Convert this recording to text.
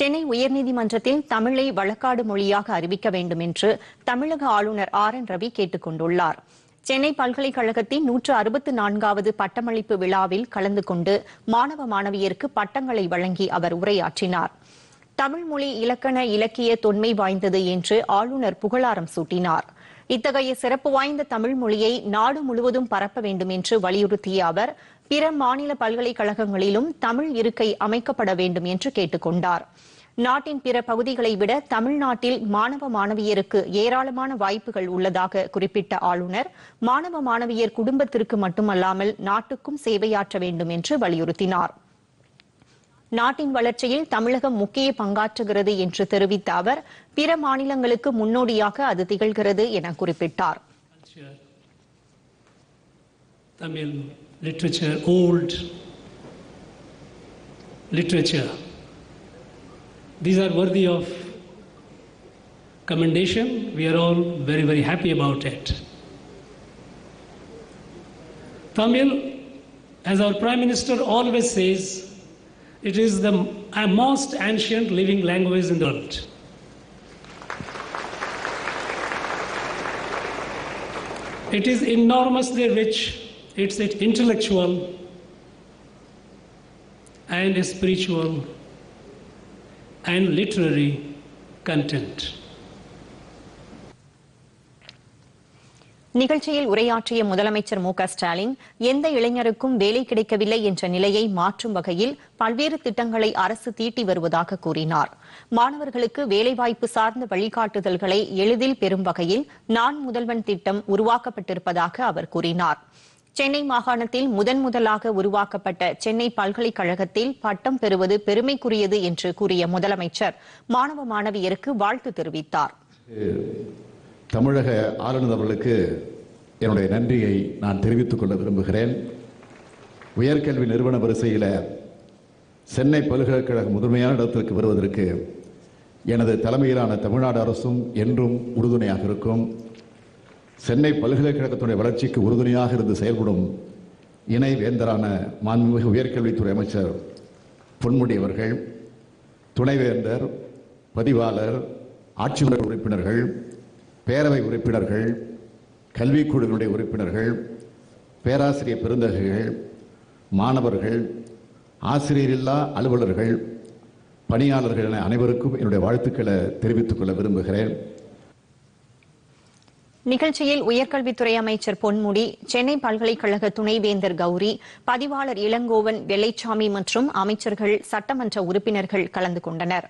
சென்னை உயர்நீதிமன்றத்தில் தமிழை வழக்காடு மொழியாக அறிவிக்க வேண்டும் என்று தமிழக ஆளுநர் ஆர் என் ரவி கேட்டுக் கொண்டுள்ளார். சென்னை பல்கலைக்கழகத்தின் நூற்று அறுபத்து நான்காவது பட்டமளிப்பு விழாவில் கலந்து கொண்டு மாணவ மாணவியருக்கு பட்டங்களை வழங்கி அவர் உரையாற்றினார். தமிழ் மொழி இலக்கண இலக்கிய தொன்மை வாய்ந்தது என்று ஆளுநர் புகழாரம் சூட்டினார். இத்தகைய சிறப்பு வாய்ந்த தமிழ் மொழியை நாடு முழுவதும் பரப்ப வேண்டும் என்று வலியுறுத்திய அவர் பிற மாநில பல்கலைக்கழகங்களிலும் தமிழ் இருக்கை அமைக்கப்பட வேண்டும் என்று கேட்டுக் கொண்டார். நாட்டின் பிற பகுதிகளை விட தமிழ்நாட்டில் மாணவ மாணவியருக்கு ஏராளமான வாய்ப்புகள் உள்ளதாக குறிப்பிட்ட ஆளுநர் மாணவ மாணவியர் குடும்பத்திற்கு மட்டுமல்லாமல் நாட்டுக்கும் சேவையாற்ற வேண்டும் என்று வலியுறுத்தினார். நாட்டின் வளர்ச்சியில் தமிழகம் முக்கிய பங்காற்றுகிறது என்று தெரிவித்த அவர் பிற மாநிலங்களுக்கு முன்னோடியாக அது திகழ்கிறது என குறிப்பிட்டார் culture, literature, old literature. These are worthy of commendation. We are all very, very happy about it. Tamil, as our Prime Minister always says, it is the most ancient living language in the world. It is enormously rich, it's its intellectual and spiritual and literary content. நிகழ்ச்சியில் உரையாற்றிய முதலமைச்சர் மு க ஸ்டாலின் எந்த இளைஞருக்கும் வேலை கிடைக்கவில்லை என்ற நிலையை மாற்றும் வகையில் பல்வேறு திட்டங்களை அரசு தீட்டி வருவதாக கூறினார். மாணவர்களுக்கு வேலைவாய்ப்பு சார்ந்த வழிகாட்டுதல்களை எளிதில் பெறும் வகையில் நான் முதல்வன் திட்டம் உருவாக்கப்பட்டிருப்பதாக அவர் கூறினார். சென்னை மாகாணத்தில் முதன் முதலாக உருவாக்கப்பட்ட சென்னை பல்கலைக்கழகத்தில் பட்டம் பெறுவது பெருமைக்குரியது என்று கூறிய முதலமைச்சர் மாணவ மாணவியருக்கு வாழ்த்து தெரிவித்தார். தமிழக ஆளுநர் அவர்களுக்கு என்னுடைய நன்றியை நான் தெரிவித்துக் கொள்ள விரும்புகிறேன். உயர்கல்வி நிறுவன வரிசையில் சென்னை பல்கலைக்கழக முதன்மையான இடத்திற்கு வருவதற்கு எனது தலைமையிலான தமிழ்நாடு அரசும் என்றும் உறுதுணையாக இருக்கும். சென்னை பல்கலைக்கழகத்துடைய வளர்ச்சிக்கு உறுதுணையாக இருந்து செயல்படும் இணை வேந்தரான மாண்புமிகு உயர்கல்வித்துறை அமைச்சர் பொன்முடி அவர்கள் துணைவேந்தர் பதிவாளர் ஆட்சிமன்ற உறுப்பினர்கள் பேரவை உறுப்பினர்கள் கல்விக்குழுவினுடைய உறுப்பினர்கள் பேராசிரியர் பெருந்தகைகள் மாணவர்கள் ஆசிரியரில்லா அலுவலர்கள் பணியாளர்கள் என அனைவருக்கும் என்னுடைய வாழ்த்துக்களை தெரிவித்துக் கொள்ள விரும்புகிறேன். நிகழ்ச்சியில் உயர்கல்வித்துறை அமைச்சர் பொன்முடி சென்னை பல்கலைக்கழக துணைவேந்தர் கௌரி பதிவாளர் இளங்கோவன் வெள்ளைச்சாமி மற்றும் அமைச்சர்கள் சட்டமன்ற உறுப்பினர்கள் கலந்து கொண்டனர்.